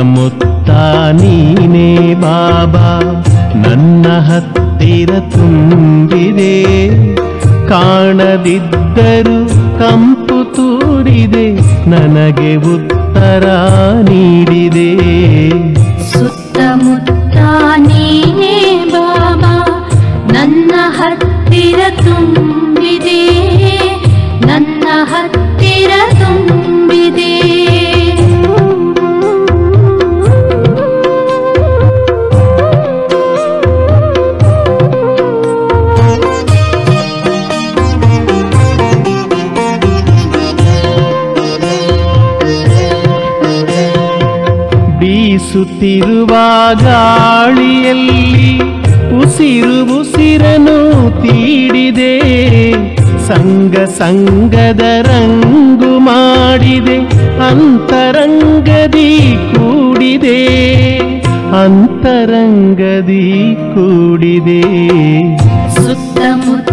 ಸುತ್ತಮುತ್ತ ನೀನೇ ಬಾಬಾ ನನ್ನ ಹತ್ತಿರ ತುಂಬಿದೆ. ಕಾಣದಿದ್ದರೂ ಕಂಪು ತೂರಿದೆ ನನಗೆ ಉತ್ತರ ನೀಡಿದೆ. ಬೀಸುತ್ತಿರುವ ಗಾಳಿಯಲ್ಲಿ ಉಸಿರು ಉಸಿರನು ತೀಡಿದೆ ಸಂಗ ಸಂಗದ ರಂಗು ಮಾಡಿದೆ ಅಂತರಂಗದಿ ಕೂಡಿದೆ ಅಂತರಂಗದಿ ಕೂಡಿದೆ. ಸುತ್ತಮುತ್ತ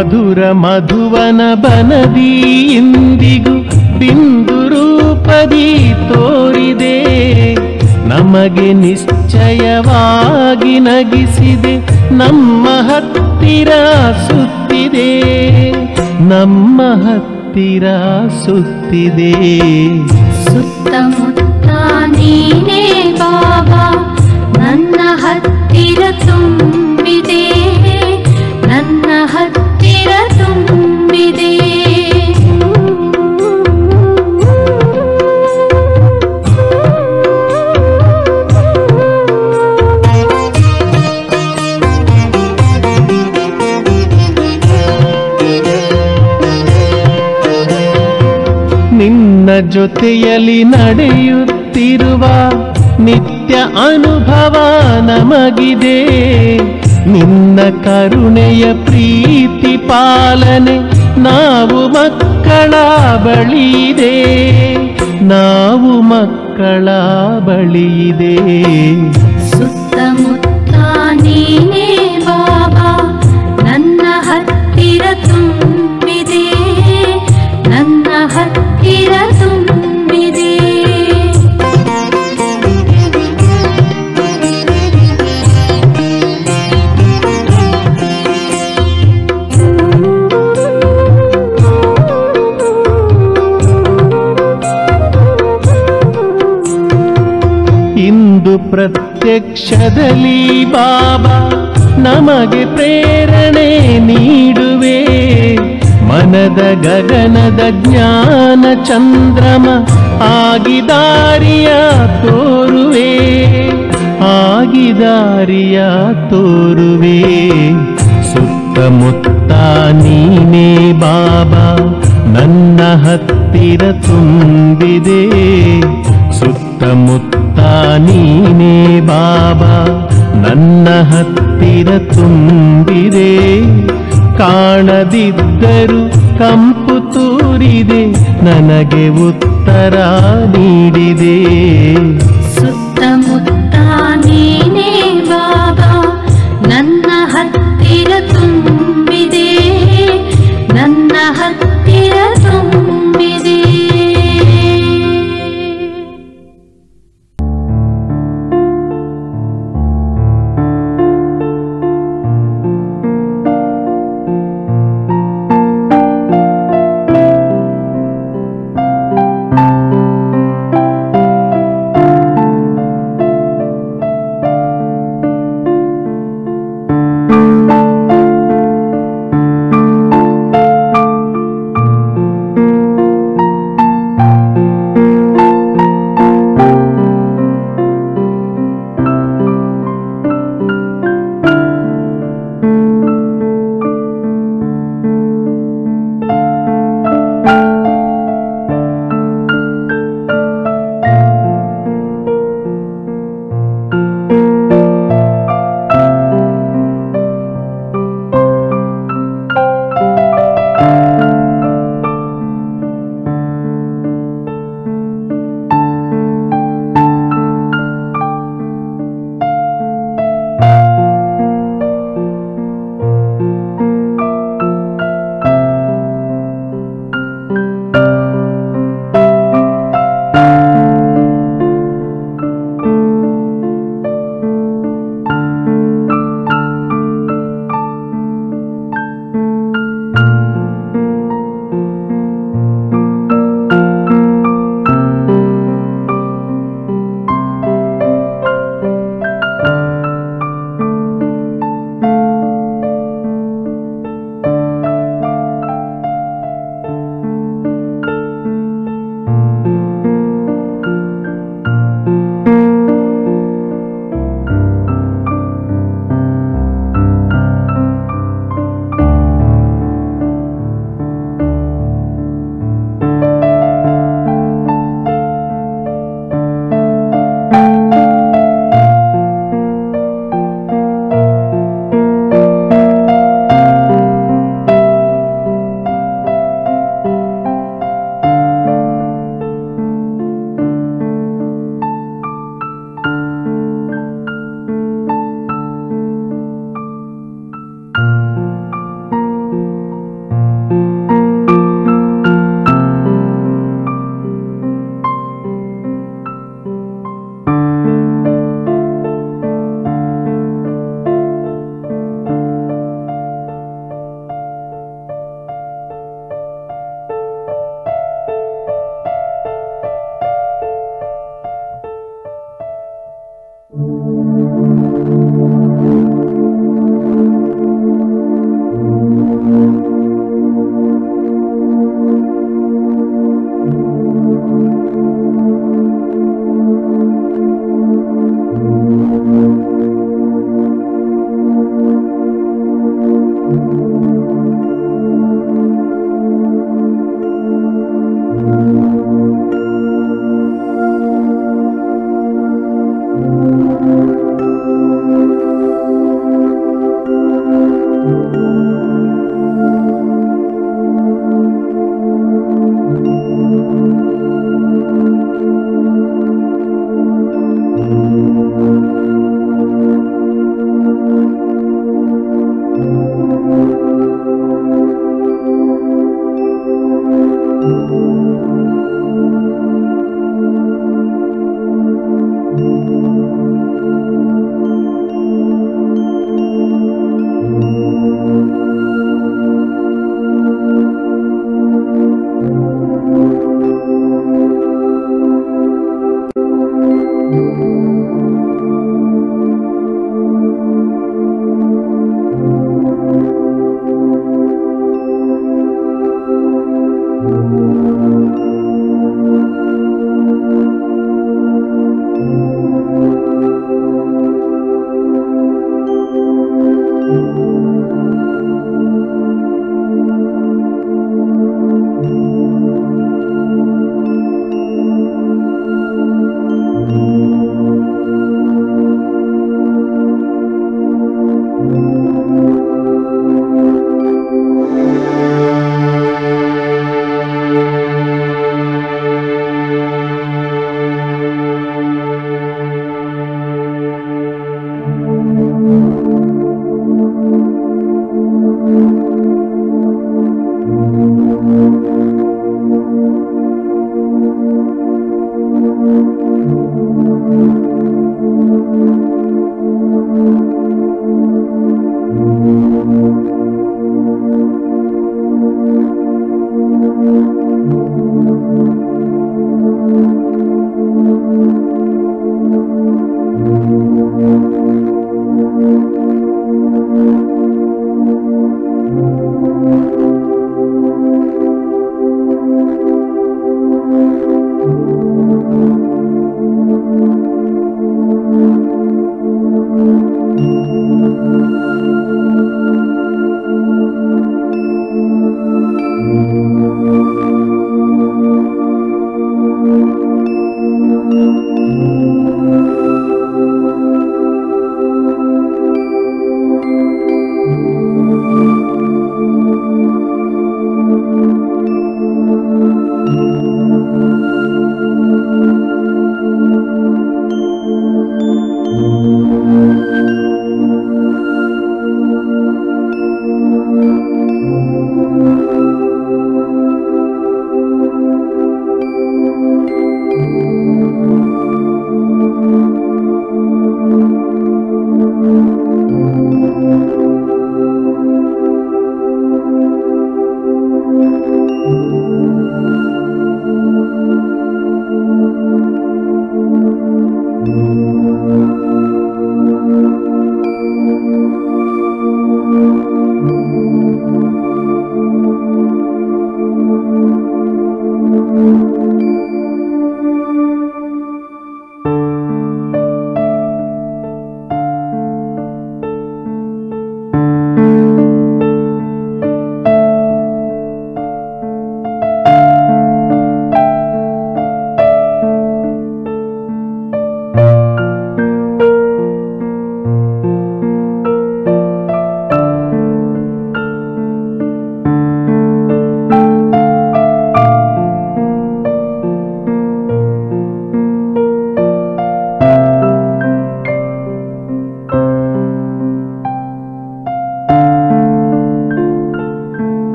ಮಧುರ ಮಧುವನ ಬನದಿ ಇಂದಿಗೂ ಬಿಂದು ರೂಪದಿ ತೋರಿದೆ. ನಮಗೆ ನಿಶ್ಚಯವಾಗಿ ನಗಿಸಿದೆ, ನಮ್ಮ ಹತ್ತಿರ ಸುತ್ತಿದೆ. ನಮ್ಮ ಹತ್ತಿರ ಸುತ್ತಿದೆ. ಸುತ್ತಮುತ್ತ ನೀನೇ ಬಾಬಾ, ನನ್ನ ಹತ್ತಿರ ತುಂಬಿದೆ. ಜೊತೆಯಲ್ಲಿ ನಡೆಯುತ್ತಿರುವ ನಿತ್ಯ ಅನುಭವ ನಮಗಿದೆ. ನಿನ್ನ ಕರುಣೆಯ ಪ್ರೀತಿ ಪಾಲನೆ ನಾವು ಮಕ್ಕಳ ಬಳಿಯಿದೆ. ನಾವು ಮಕ್ಕಳ ಬಳಿಯಿದೆ. ಪ್ರತ್ಯಕ್ಷದಲ್ಲಿ ಬಾಬಾ, ನಮಗೆ ಪ್ರೇರಣೆ ನೀಡುವೆ. ಮನದ ಗಗನದ ಜ್ಞಾನ ಚಂದ್ರಮ ಆಗಿದಾರಿಯ ತೋರುವೆ. ಆಗಿದಾರಿಯ ತೋರುವೆ. ಸುತ್ತಮುತ್ತ ನೀನೇ ಬಾಬಾ, ನನ್ನ ಹತ್ತಿರ ತುಂಬಿದೆ. ಸುತ್ತಮುತ್ತ ನೀನೇ ಬಾಬಾ ನನ್ನ ಹತ್ತಿರ ತುಂಬಿದೆ. ಕಾಣದಿದ್ದರೂ ಕಂಪು ತೂರಿದೆ ನನಗೆ ಉತ್ತರ ನೀಡಿದೆ.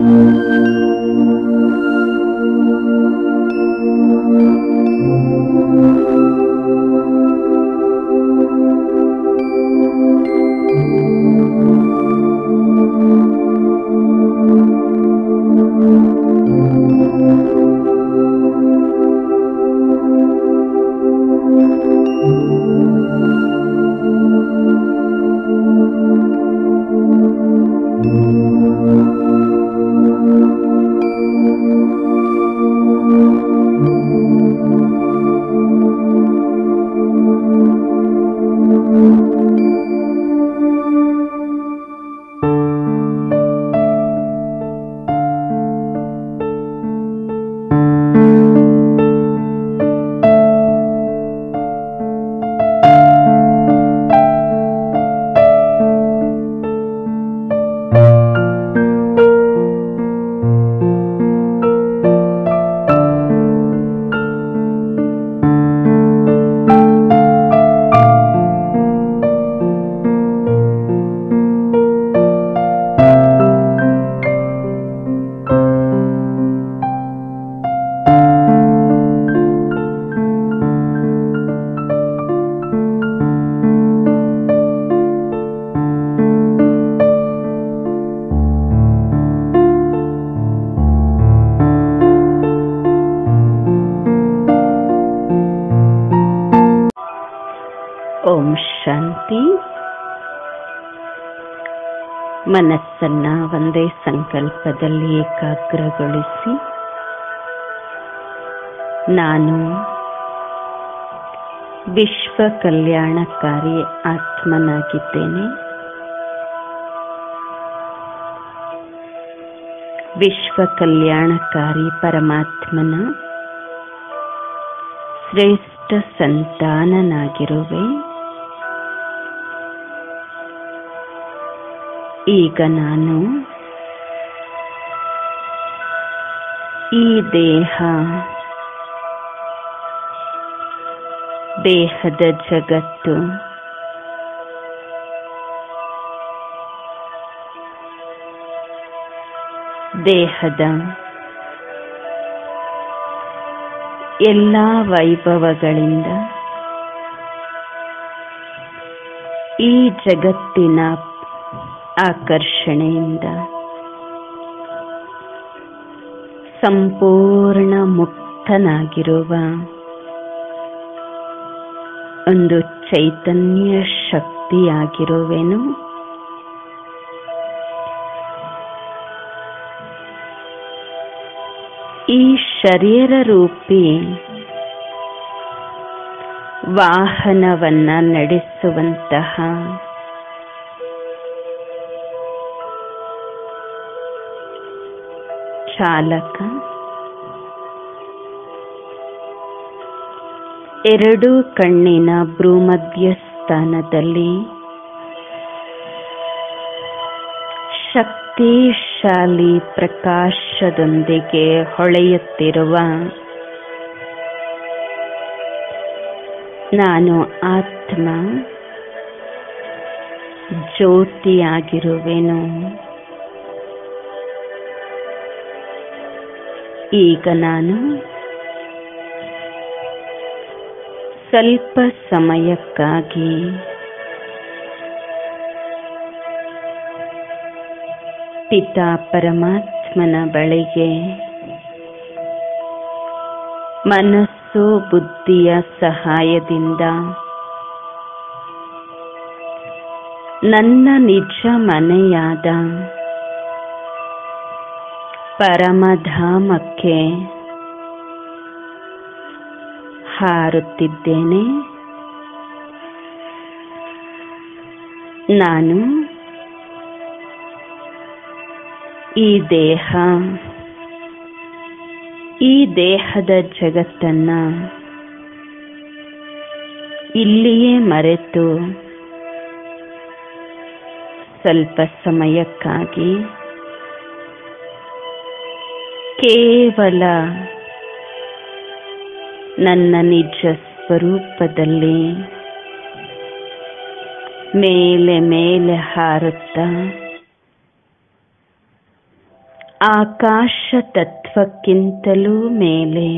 Thank you. ಏಕಾಗ್ರಗೊಳಿಸಿ ನಾನು ವಿಶ್ವ ಕಲ್ಯಾಣಕಾರಿ ಆತ್ಮನಾಗಿದ್ದೇನೆ. ವಿಶ್ವ ಕಲ್ಯಾಣಕಾರಿ ಪರಮಾತ್ಮನ ಶ್ರೇಷ್ಠ ಸಂತಾನನಾಗಿರುವೆ. ಈಗ ನಾನು ಈ ದೇಹ ದೇಹದ ಜಗತ್ತು ದೇಹದ ಎಲ್ಲ ವೈಭವಗಳಿಂದ ಈ ಜಗತ್ತಿನ ಆಕರ್ಷಣೆಯಿಂದ ಸಂಪೂರ್ಣ ಮುಕ್ತನಾಗಿರುವ ಒಂದು ಚೈತನ್ಯ ಶಕ್ತಿಯಾಗಿರುವೆನು. ಈ ಶರೀರ ರೂಪಿ ವಾಹನವನ್ನ ನಡೆಸುವಂತಹ ಚಾಲಕ. ಎರಡು ಕಣ್ಣಿನ ಭ್ರೂಮಧ್ಯ ಸ್ಥಾನದಲ್ಲಿ ಶಕ್ತಿಶಾಲಿ ಪ್ರಕಾಶದೊಂದಿಗೆ ಹೊಳೆಯುತ್ತಿರುವ ನಾನು ಆತ್ಮ ಜ್ಯೋತಿಯಾಗಿರುವೆನು. ಈಗ ನಾನು ಸ್ವಲ್ಪ ಸಮಯಕ್ಕಾಗಿ ಪಿತಾ ಪರಮಾತ್ಮನ ಬಳಿಗೆ ಮನಸ್ಸು ಬುದ್ಧಿಯ ಸಹಾಯದಿಂದ ನನ್ನ ನಿಜ ಮನೆಯಾದ ಪರಮಧಾಮಕ್ಕೆ ಹಾರುತ್ತಿದ್ದೇನೆ. ನಾನು ಈ ದೇಹ ಈ ದೇಹದ ಜಗತ್ತನ್ನ ಇಲ್ಲಿಯೇ ಮರೆತು ಸ್ವಲ್ಪ ಸಮಯಕ್ಕಾಗಿ ಕೇವಲ ನನ್ನ ನಿಜ ಸ್ವರೂಪದಲ್ಲಿ ಮೇಲೆ ಮೇಲೆ ಹಾರುತ್ತ ಆಕಾಶ ತತ್ವಕ್ಕಿಂತಲೂ ಮೇಲೆ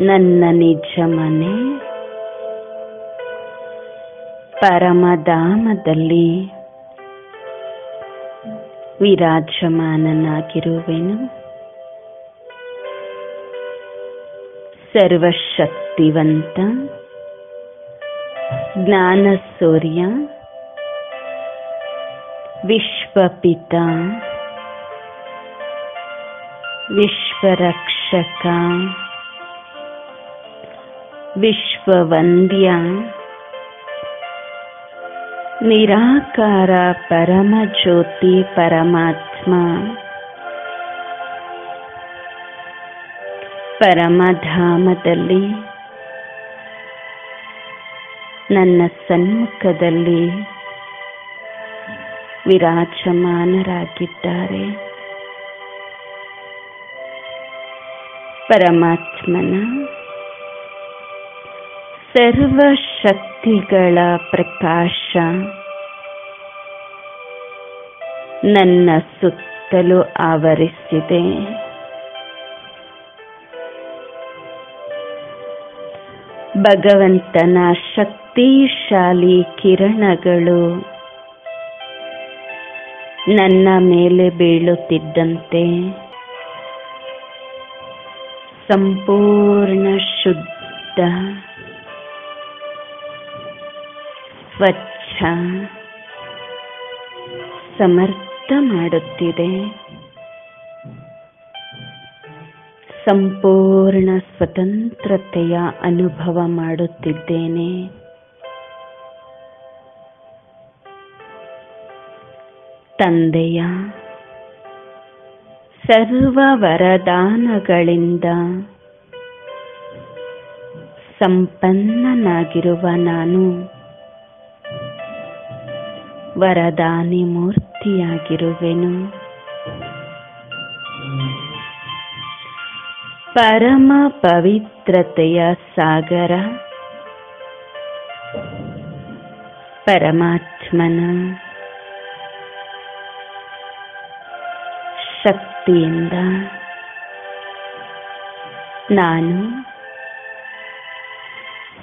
ನನ್ನ ನಿಜ ಮನೆ ಪರಮಧಾಮದಲ್ಲಿ ವಿರಾಜಮಾನನಾಗಿರುವೆನು ಸರ್ವಶಕ್ತಿವಂತ ಜ್ಞಾನ ಸೂರ್ಯ ವಿಶ್ವಪಿತ ವಿಶ್ವರಕ್ಷಕ ವಿಶ್ವವಂದ್ಯ ನಿರಾಕಾರ ಪರಮ ಜ್ಯೋತಿ ಪರಮಾತ್ಮ. ಪರಮಧಾಮದಲ್ಲಿ ನನ್ನ ಸನ್ಮುಖದಲ್ಲಿ ವಿರಾಜಮಾನರಾಗಿದ್ದಾರೆ. ಪರಮಾತ್ಮನ ಸರ್ವಶಕ್ತಿಗಳ ಪ್ರಕಾಶ. ನನ್ನ ಸುತ್ತಲೂ ಆವರಿಸಿದೆ. ಭಗವಂತನ ಶಕ್ತಿಶಾಲಿ ಕಿರಣಗಳು ನನ್ನ ಮೇಲೆ ಬೀಳುತ್ತಿದ್ದಂತೆ ಸಂಪೂರ್ಣ ಶುದ್ಧ ಸ್ವಚ್ಛ ಸಮರ್ಥ ಮಾಡುತ್ತಿದೆ. ಸಂಪೂರ್ಣ ಸ್ವತಂತ್ರತೆಯ ಅನುಭವ ಮಾಡುತ್ತಿದ್ದೇನೆ. ತಂದೆಯ ಸರ್ವ ವರದಾನಗಳಿಂದ ಸಂಪನ್ನನಾಗಿರುವ ನಾನು ವರದಾನಿ ಮೂರ್ತಿಯಾಗಿರುವೆನು ಪರಮ ಪವಿತ್ರತೆಯ ಸಾಗರ. ಪರಮಾತ್ಮನ ಶಕ್ತಿಯಿಂದ ನಾನು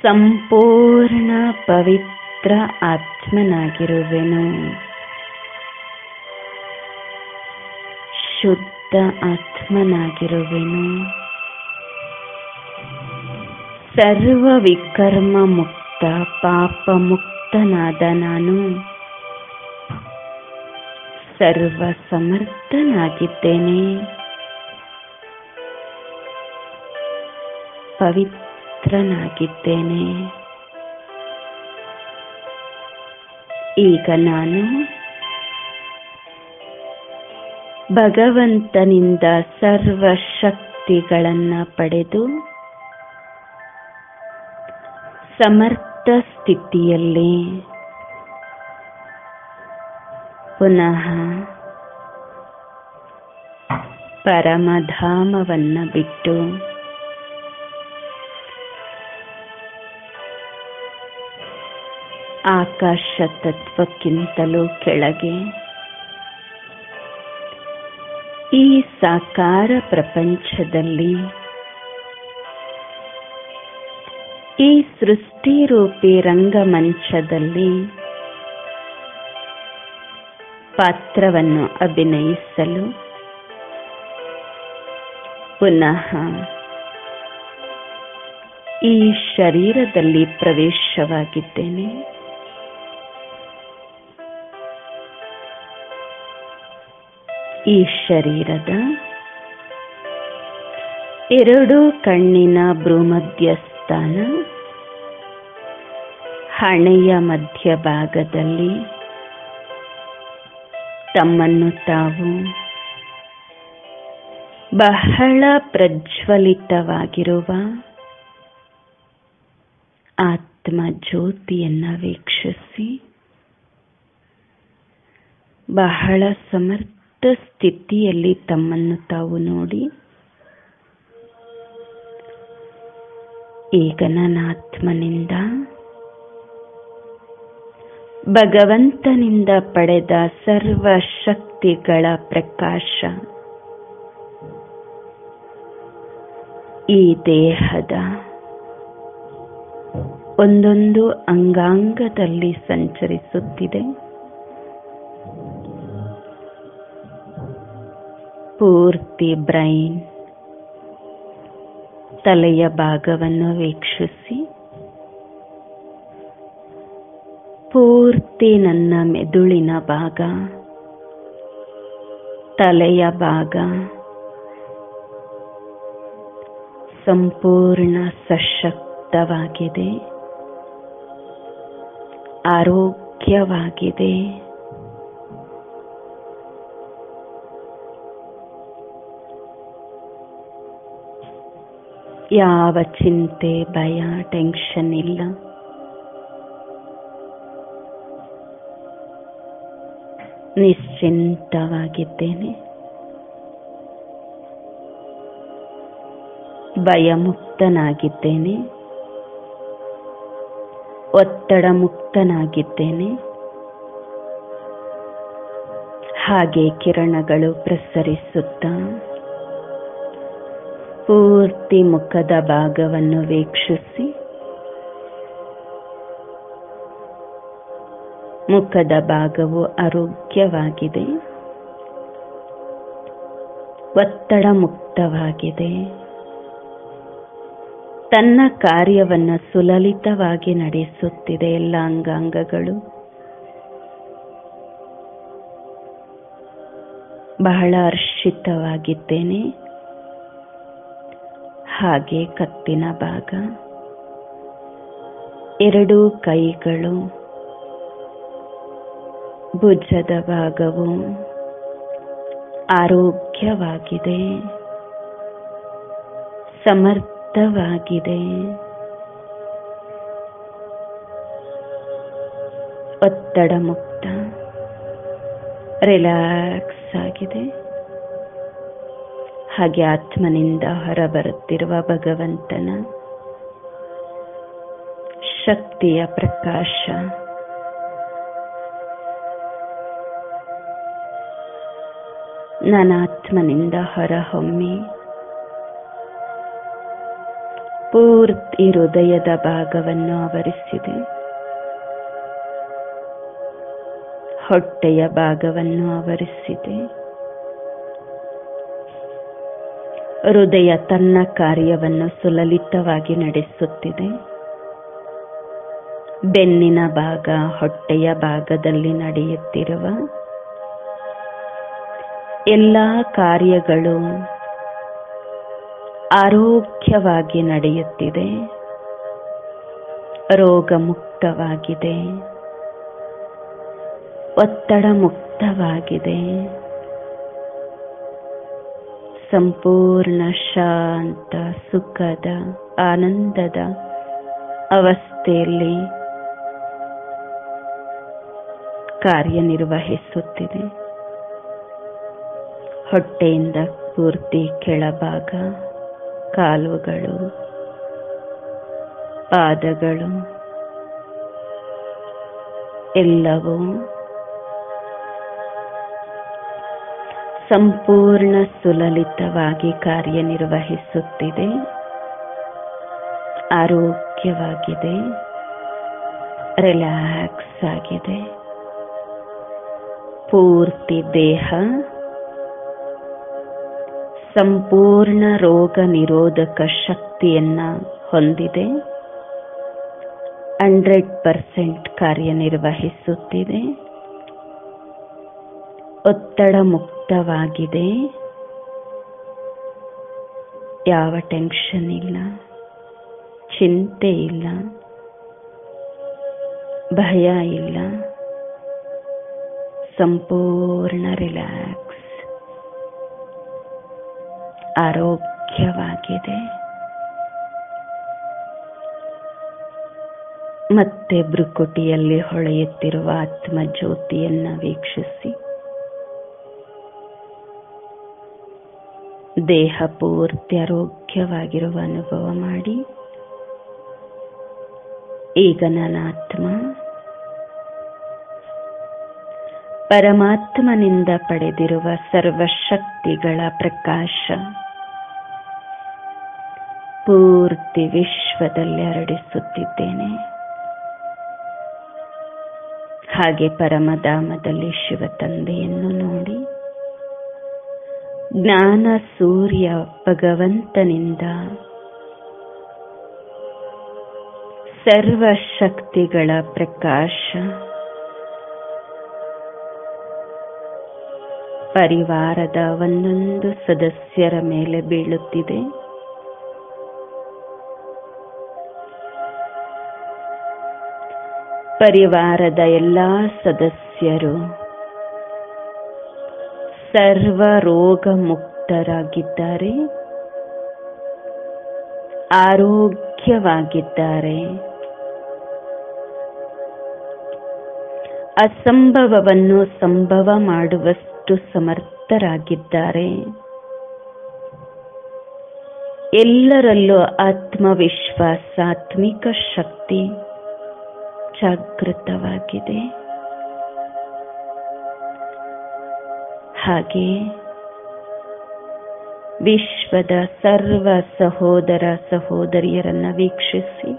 ಸಂಪೂರ್ಣ ಪವಿತ್ರ ಆತ್ಮನಾಗಿರುವೆನು. ಶುದ್ಧ ಆತ್ಮನಾಗಿರುವೆನು. ಸರ್ವ ವಿಕರ್ಮ ಮುಕ್ತ ಪಾಪ ಮುಕ್ತನಾದ ನಾನು. ಸರ್ವ ಸಮರ್ಥನಾಗಿದ್ದೇನೆ. ಪವಿತ್ರನಾಗಿದ್ದೇನೆ. ಈಗ ನಾನು ಭಗವಂತನಿಂದ ಸರ್ವ ಶಕ್ತಿಗಳನ್ನು ಪಡೆದು ಸಮರ್ಥ ಸ್ಥಿತಿಯಲ್ಲಿ ಪುನಃ ಪರಮಧಾಮವನ್ನು ಬಿಟ್ಟು ಆಕಾಶ ತತ್ವಕ್ಕಿಂತಲೂ ಕೆಳಗೆ ಈ ಸಾಕಾರ ಪ್ರಪಂಚದಲ್ಲಿ. ಈ ಸೃಷ್ಟಿರೂಪಿ ರಂಗಮಂಚದಲ್ಲಿ ಪಾತ್ರವನ್ನು ಅಭಿನಯಿಸಲು ಪುನಃ ಈ ಶರೀರದಲ್ಲಿ ಪ್ರವೇಶವಾಗಿದ್ದೇನೆ. ಈ ಶರೀರದ ಎರಡು ಕಣ್ಣಿನ ಭ್ರೂಮಧ್ಯಸ್ಥಾನ ಹಣೆಯ ಮಧ್ಯಭಾಗದಲ್ಲಿ ತಮ್ಮನ್ನು ತಾವು ಬಹಳ ಪ್ರಜ್ವಲಿತವಾಗಿರುವ ಆತ್ಮ ಜ್ಯೋತಿಯನ್ನು ವೀಕ್ಷಿಸಿ ಬಹಳ ಸಮರ್ಥ ಸ್ಥಿತಿಯಲ್ಲಿ ತಮ್ಮನ್ನು ತಾವು ನೋಡಿ. ಈಗ ಭಗವಂತನಿಂದ ಪಡೆದ ಸರ್ವ ಶಕ್ತಿಗಳ ಪ್ರಕಾಶ. ಈ ದೇಹದ ಒಂದೊಂದು ಅಂಗಾಂಗದಲ್ಲಿ ಸಂಚರಿಸುತ್ತಿದೆ. ಪೂರ್ತಿ ಬ್ರೈನ್ ತಲೆಯ ಭಾಗವನ್ನು ವೀಕ್ಷಿಸಿ. ಪೂರ್ತಿ ನನ್ನ ಮೆದುಳಿನ ಭಾಗ ತಲೆಯ ಭಾಗ ಸಂಪೂರ್ಣ ಸಶಕ್ತವಾಗಿದೆ ಆರೋಗ್ಯವಾಗಿದೆ. ಯಾವ ಚಿಂತೆ ಭಯ ಟೆನ್ಷನ್ ಇಲ್ಲ. ನಿಶ್ಚಿಂತವಾಗಿದ್ದೇನೆ. ಭಯಮುಕ್ತನಾಗಿದ್ದೇನೆ. ಒತ್ತಡ ಮುಕ್ತನಾಗಿದ್ದೇನೆ ಹಾಗೆ ಕಿರಣಗಳು ಪ್ರಸರಿಸುತ್ತಾ ಪೂರ್ತಿ ಮುಖದ ಭಾಗವನ್ನು ವೀಕ್ಷಿಸಿ. ಮುಖದ ಭಾಗವು ಆರೋಗ್ಯವಾಗಿದೆ. ಒತ್ತಡ ಮುಕ್ತವಾಗಿದೆ. ತನ್ನ ಕಾರ್ಯವನ್ನು ಸುಲಲಿತವಾಗಿ ನಡೆಸುತ್ತಿದೆ ಎಲ್ಲ ಅಂಗಾಂಗಗಳು. ಬಹಳ ಹರ್ಷಿತವಾಗಿದ್ದೇನೆ. ಹಾಗೆ ಕತ್ತಿನ ಭಾಗ. ಎರಡು ಕೈಗಳು ಭುಜದ ಭಾಗವು ಆರೋಗ್ಯವಾಗಿದೆ ಸಮರ್ಥವಾಗಿದೆ. ಒತ್ತಡ ಮುಕ್ತ ರಿಲ್ಯಾಕ್ಸ್ ಆಗಿದೆ. ಹಾಗೆ ಆತ್ಮನಿಂದ ಹೊರಬರುತ್ತಿರುವ ಭಗವಂತನ ಶಕ್ತಿಯ ಪ್ರಕಾಶ. ನಾನಾತ್ಮನಿಂದ ಹೊರಹೊಮ್ಮಿ ಪೂರ್ತಿ ಹೃದಯದ ಭಾಗವನ್ನು ಆವರಿಸಿದೆ. ಹೊಟ್ಟೆಯ ಭಾಗವನ್ನು ಆವರಿಸಿದೆ. ಹೃದಯ ತನ್ನ ಕಾರ್ಯವನ್ನು ಸುಲಲಿತವಾಗಿ ನಡೆಸುತ್ತಿದೆ. ಬೆನ್ನಿನ ಭಾಗ ಹೊಟ್ಟೆಯ ಭಾಗದಲ್ಲಿ ನಡೆಯುತ್ತಿರುವ ಎಲ್ಲ ಕಾರ್ಯಗಳು ಆರೋಗ್ಯವಾಗಿ ನಡೆಯುತ್ತಿದೆ. ರೋಗ ಮುಕ್ತವಾಗಿದೆ ಒತ್ತಡ ಮುಕ್ತವಾಗಿದೆ ಸಂಪೂರ್ಣ ಶಾಂತ ಸುಖದ ಆನಂದದ ಅವಸ್ಥೆಯಲ್ಲಿ ಕಾರ್ಯನಿರ್ವಹಿಸುತ್ತಿದೆ. ಹೊಟ್ಟೆಯಿಂದ ಪೂರ್ತಿ ಕೆಳಭಾಗ ಕಾಲುಗಳು ಪಾದಗಳು ಎಲ್ಲವೂ ಸಂಪೂರ್ಣ ಸುಲಲಿತವಾಗಿ ಕಾರ್ಯನಿರ್ವಹಿಸುತ್ತಿದೆ. ಆರೋಗ್ಯವಾಗಿದೆ. ರಿಲ್ಯಾಕ್ಸ್ ಆಗಿದೆ. ಪೂರ್ತಿ ದೇಹ ಸಂಪೂರ್ಣ ರೋಗ ನಿರೋಧಕ ಶಕ್ತಿಯನ್ನ ಹೊಂದಿದೆ. ಹಂಡ್ರೆಡ್ ಪರ್ಸೆಂಟ್ ಕಾರ್ಯನಿರ್ವಹಿಸುತ್ತಿದೆ. ಒತ್ತಡ ಮುಕ್ತವಾಗಿದೆ ಯಾವ ಟೆನ್ಷನ್ ಇಲ್ಲ, ಚಿಂತೆ ಇಲ್ಲ, ಭಯ ಇಲ್ಲ, ಸಂಪೂರ್ಣ ರಿಲ್ಯಾಕ್ಸ್ ಆರೋಗ್ಯವಾಗಿದೆ. ಮತ್ತೆ ಬೃಕುಟಿಯಲ್ಲಿ ಹೊಳೆಯುತ್ತಿರುವ ಆತ್ಮ ಜ್ಯೋತಿಯನ್ನು ವೀಕ್ಷಿಸಿ. ದೇಹ ಪೂರ್ತಿ ಆರೋಗ್ಯವಾಗಿರುವ ಅನುಭವ ಮಾಡಿ. ಈಗ ನನ್ನ ಆತ್ಮ ಪರಮಾತ್ಮನಿಂದ ಪಡೆದಿರುವ ಸರ್ವಶಕ್ತಿಗಳ ಪ್ರಕಾಶ, ಪೂರ್ತಿ ವಿಶ್ವದಲ್ಲಿ ಹರಡಿಸುತ್ತಿದ್ದೇನೆ. ಹಾಗೆ ಪರಮಧಾಮದಲ್ಲಿ ಶಿವ ತಂದೆಯನ್ನು ನೋಡಿ. ಜ್ಞಾನ ಸೂರ್ಯ ಭಗವಂತನಿಂದ. ಸರ್ವಶಕ್ತಿಗಳ ಪ್ರಕಾಶ. ಪರಿವಾರದ ಒಂದೊಂದು ಸದಸ್ಯರ ಮೇಲೆ ಬೀಳುತ್ತಿದೆ. ಪರಿವಾರದ ಎಲ್ಲಾ ಸದಸ್ಯರು ಸರ್ವ ರೋಗ ಮುಕ್ತರಾಗಿದ್ದಾರೆ ಆರೋಗ್ಯವಾಗಿದ್ದಾರೆ. ಅಸಂಭವವನ್ನು ಸಂಭವ ಮಾಡುವಷ್ಟು ಸಮರ್ಥರಾಗಿದ್ದಾರೆ. ಎಲ್ಲರಲ್ಲೂ ಆತ್ಮವಿಶ್ವಾಸಾತ್ಮಿಕ ಶಕ್ತಿ ಜಾಗೃತವಾಗಿದೆ. ಹಾಗೆ ವಿಶ್ವದ ಸರ್ವ ಸಹೋದರ ಸಹೋದರಿಯರನ್ನ ವೀಕ್ಷಿಸಿ.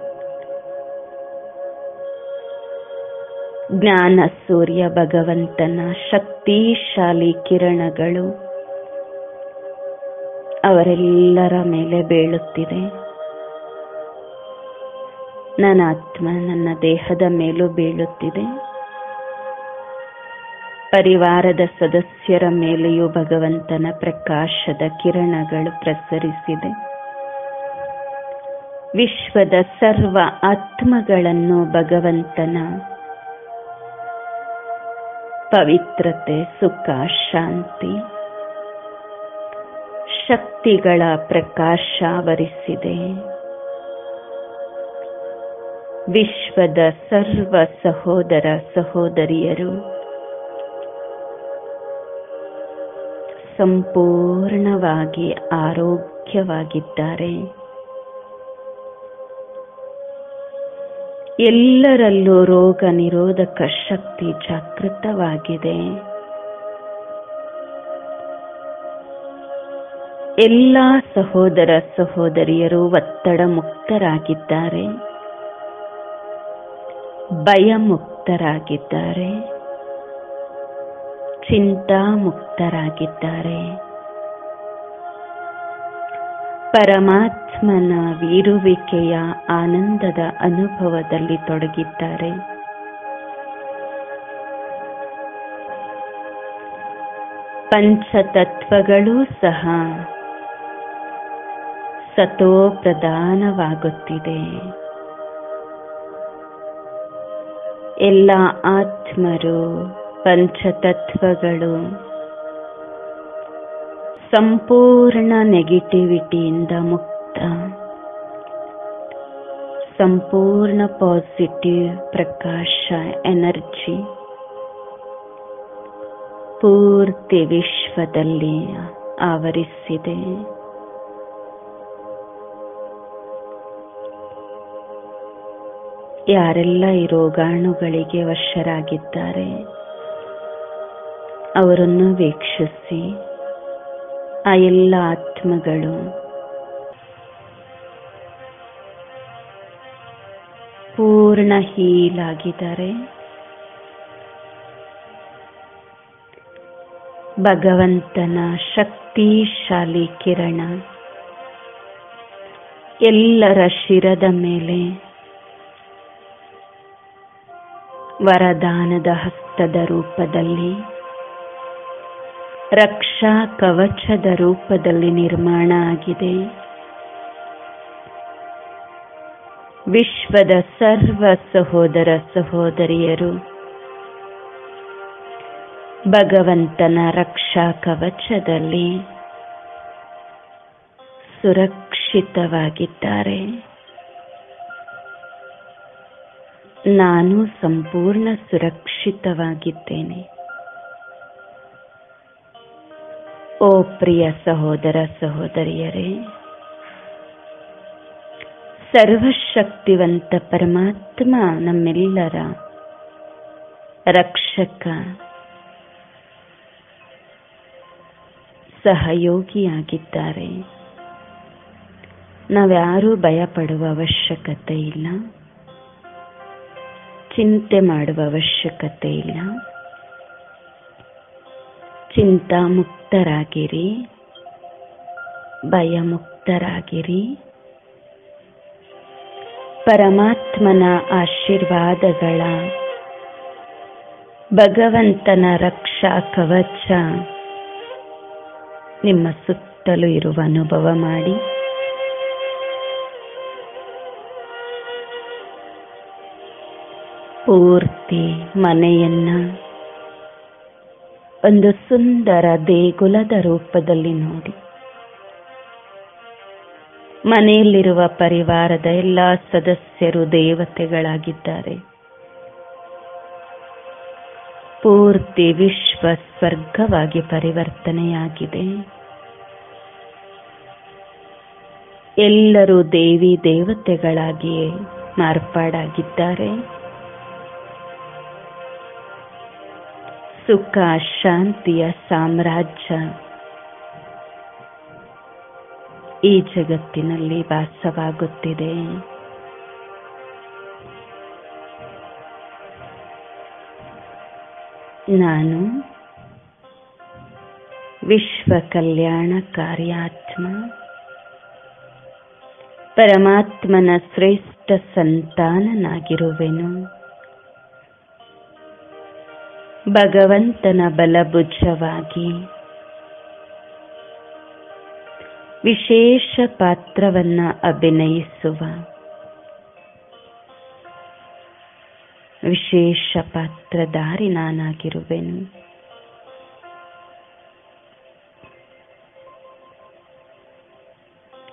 ಜ್ಞಾನ ಸೂರ್ಯ ಭಗವಂತನ ಶಕ್ತಿಶಾಲಿ ಕಿರಣಗಳು ಅವರೆಲ್ಲರ ಮೇಲೆ ಬೀಳುತ್ತಿದೆ ನನ್ನ ಆತ್ಮ ನನ್ನ ದೇಹದ ಮೇಲೂ ಬೀಳುತ್ತಿದೆ. ಪರಿವಾರದ ಸದಸ್ಯರ ಮೇಲೆಯೂ ಭಗವಂತನ ಪ್ರಕಾಶದ ಕಿರಣಗಳು ಪ್ರಸರಿಸಿದೆ. ವಿಶ್ವದ ಸರ್ವ ಆತ್ಮಗಳನ್ನು ಭಗವಂತನ ಪವಿತ್ರತೆ, ಸುಖ, ಶಾಂತಿ, ಶಕ್ತಿಗಳ ಪ್ರಕಾಶ ಆವರಿಸಿದೆ. ವಿಶ್ವದ ಸರ್ವ ಸಹೋದರ ಸಹೋದರಿಯರು ಸಂಪೂರ್ಣವಾಗಿ ಆರೋಗ್ಯವಾಗಿದ್ದಾರೆ. ಎಲ್ಲರಲ್ಲೂ ರೋಗ ನಿರೋಧಕ ಶಕ್ತಿ ಜಾಗೃತವಾಗಿದೆ. ಎಲ್ಲ ಸಹೋದರ ಸಹೋದರಿಯರು ಒತ್ತಡ ಮುಕ್ತರಾಗಿದ್ದಾರೆ. ಭಯ ಮುಕ್ತರಾಗಿದ್ದಾರೆ ಚಿಂತಾ ಮುಕ್ತರಾಗಿದ್ದಾರೆ ಪರಮಾತ್ಮನ ವೀರುವಿಕೆಯ ಆನಂದದ ಅನುಭವದಲ್ಲಿ ತೊಡಗಿದ್ದಾರೆ. ಪಂಚತತ್ವಗಳೂ ಸಹ ಸತೋ ಪ್ರಧಾನವಾಗುತ್ತಿದೆ. ಎಲ್ಲ ಆತ್ಮರು ಪಂಚತತ್ವಗಳು. ಸಂಪೂರ್ಣ ನೆಗೆಟಿವಿಟಿಯಿಂದ ಮುಕ್ತ. ಸಂಪೂರ್ಣ ಪಾಸಿಟಿವ್ ಪ್ರಕಾಶ ಎನರ್ಜಿ ಪೂರ್ತಿ ವಿಶ್ವದಲ್ಲಿ ಆವರಿಸಿದೆ. ಯಾರೆಲ್ಲ ಈ ರೋಗಾಣುಗಳಿಗೆ ವಶರಾಗಿದ್ದಾರೆ? ಅವರನ್ನು ವೀಕ್ಷಿಸಿ. ಆ ಎಲ್ಲ ಆತ್ಮಗಳು ಪೂರ್ಣ ಹೀಲಾಗಿದ್ದಾರೆ ಭಗವಂತನ ಶಕ್ತಿಶಾಲಿ ಕಿರಣ ಎಲ್ಲರ ಶಿರದ ಮೇಲೆ ವರದಾನದ ಹಸ್ತದ ರೂಪದಲ್ಲಿ ರಕ್ಷಾ ಕವಚದ ರೂಪದಲ್ಲಿ ನಿರ್ಮಾಣ ಆಗಿದೆ. ವಿಶ್ವದ ಸರ್ವ ಸಹೋದರ ಸಹೋದರಿಯರು, ಭಗವಂತನ ರಕ್ಷಾ ಕವಚದಲ್ಲಿ ಸುರಕ್ಷಿತವಾಗಿದ್ದಾರೆ. ನಾನು ಸಂಪೂರ್ಣ ಸುರಕ್ಷಿತವಾಗಿದ್ದೇನೆ. ಓ ಪ್ರಿಯ ಸಹೋದರ ಸಹೋದರಿಯರೇ, ಸರ್ವಶಕ್ತಿವಂತ ಪರಮಾತ್ಮ ನಮ್ಮೆಲ್ಲರ ರಕ್ಷಕ, ಸಹಯೋಗಿಯಾಗಿದ್ದಾರೆ. ನಾವ್ಯಾರೂ ಭಯಪಡುವ ಅವಶ್ಯಕತೆ ಇಲ್ಲ, ಚಿಂತೆ ಮಾಡುವ ಅವಶ್ಯಕತೆ ಇಲ್ಲ. ಚಿಂತಾ ಮುಕ್ತರಾಗಿರಿ ಭಯ ಮುಕ್ತರಾಗಿರಿ ಪರಮಾತ್ಮನ ಆಶೀರ್ವಾದಗಳ, ಭಗವಂತನ ರಕ್ಷಾ ಕವಚ ನಿಮ್ಮ ಸುತ್ತಲೂ ಇರುವ ಅನುಭವ ಮಾಡಿ. ಪೂರ್ತಿ ಮನೆಯನ್ನ ಒಂದು ಸುಂದರ ದೇಗುಲದ ರೂಪದಲ್ಲಿ ನೋಡಿ. ಮನೆಯಲ್ಲಿರುವ ಪರಿವಾರದ ಎಲ್ಲ ಸದಸ್ಯರು ದೇವತೆಗಳಾಗಿದ್ದಾರೆ. ಪೂರ್ತಿ ವಿಶ್ವ ಸ್ವರ್ಗವಾಗಿ ಪರಿವರ್ತನೆಯಾಗಿದೆ. ಎಲ್ಲರೂ ದೇವಿ ದೇವತೆಗಳಾಗಿಯೇ ಮಾರ್ಪಾಡಾಗಿದ್ದಾರೆ. ಸುಖ ಶಾಂತಿಯ ಸಾಮ್ರಾಜ್ಯ. ಈ ಜಗತ್ತಿನಲ್ಲಿ ವಾಸವಾಗುತ್ತಿದೆ. ನಾನು ವಿಶ್ವ ಕಲ್ಯಾಣ ಕಾರ್ಯಾತ್ಮ ಪರಮಾತ್ಮನ ಶ್ರೇಷ್ಠ ಸಂತಾನನಾಗಿರುವೆನು. ಭಗವಂತನ ಬಲಭುಜವಾಗಿ. ವಿಶೇಷ ಪಾತ್ರವನ್ನ ಅಭಿನಯಿಸುವ. ವಿಶೇಷ ಪಾತ್ರಧಾರಿ ನಾನಾಗಿರುವೆನು.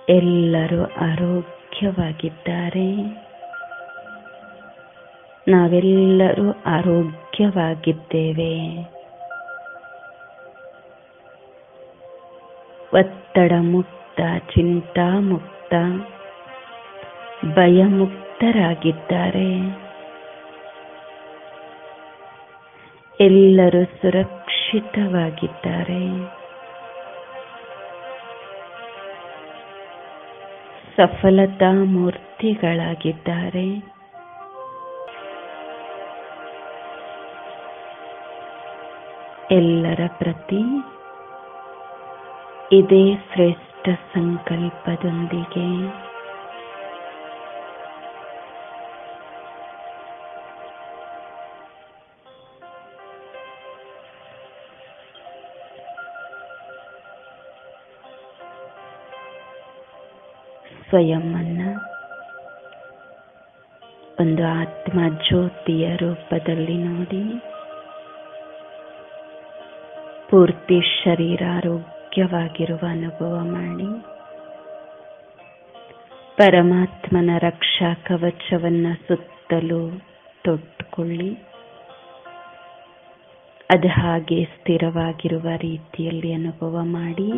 ಎಲ್ಲರೂ ಆರೋಗ್ಯವಾಗಿದ್ದಾರೆ. ನಾವೆಲ್ಲರೂ ಆರೋಗ್ಯವಾಗಿದ್ದೇವೆ. ಒತ್ತಡ ಮುಕ್ತ ಚಿಂತಾ ಮುಕ್ತ ಭಯಮುಕ್ತರಾಗಿದ್ದಾರೆ. ಎಲ್ಲರೂ ಸುರಕ್ಷಿತವಾಗಿದ್ದಾರೆ. ಸಫಲತಾ ಮೂರ್ತಿಗಳಾಗಿದ್ದಾರೆ. ಎಲ್ಲರ ಪ್ರತಿ ಇದೇ ಶ್ರೇಷ್ಠ ಸಂಕಲ್ಪದೊಂದಿಗೆ. ಸ್ವಯಂ ಒಂದು ಆತ್ಮ ಜ್ಯೋತಿಯ ರೂಪದಲ್ಲಿ ನೋಡಿ. ಪೂರ್ತಿ ಶರೀರ ಆರೋಗ್ಯವಾಗಿರುವ ಅನುಭವ ಮಾಡಿ. ಪರಮಾತ್ಮನ ರಕ್ಷಾ ಕವಚವನ್ನು ಸುತ್ತಲೂ ತೊಟ್ಟುಕೊಳ್ಳಿ ಅದು ಹಾಗೆ ಸ್ಥಿರವಾಗಿರುವ ರೀತಿಯಲ್ಲಿ ಅನುಭವ ಮಾಡಿ.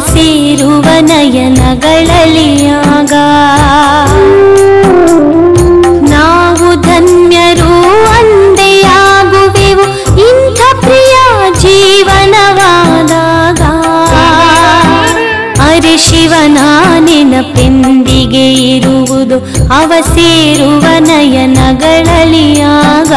ಸೇರುವ ನಯನಗಳಲಿಯಾಗ ನಾವು ಧನ್ಯರು ಅಂದೆಯಾಗುವೆವು, ಇಂಥ ಪ್ರಿಯ ಜೀವನವಾದಾಗ. ಅರೆ ಶಿವನ ನೆನಪೆಂದಿಗೆ ಇರುವುದು ಅವ ಸೇರುವ ನಯನಗಳಲಿಯಾಗ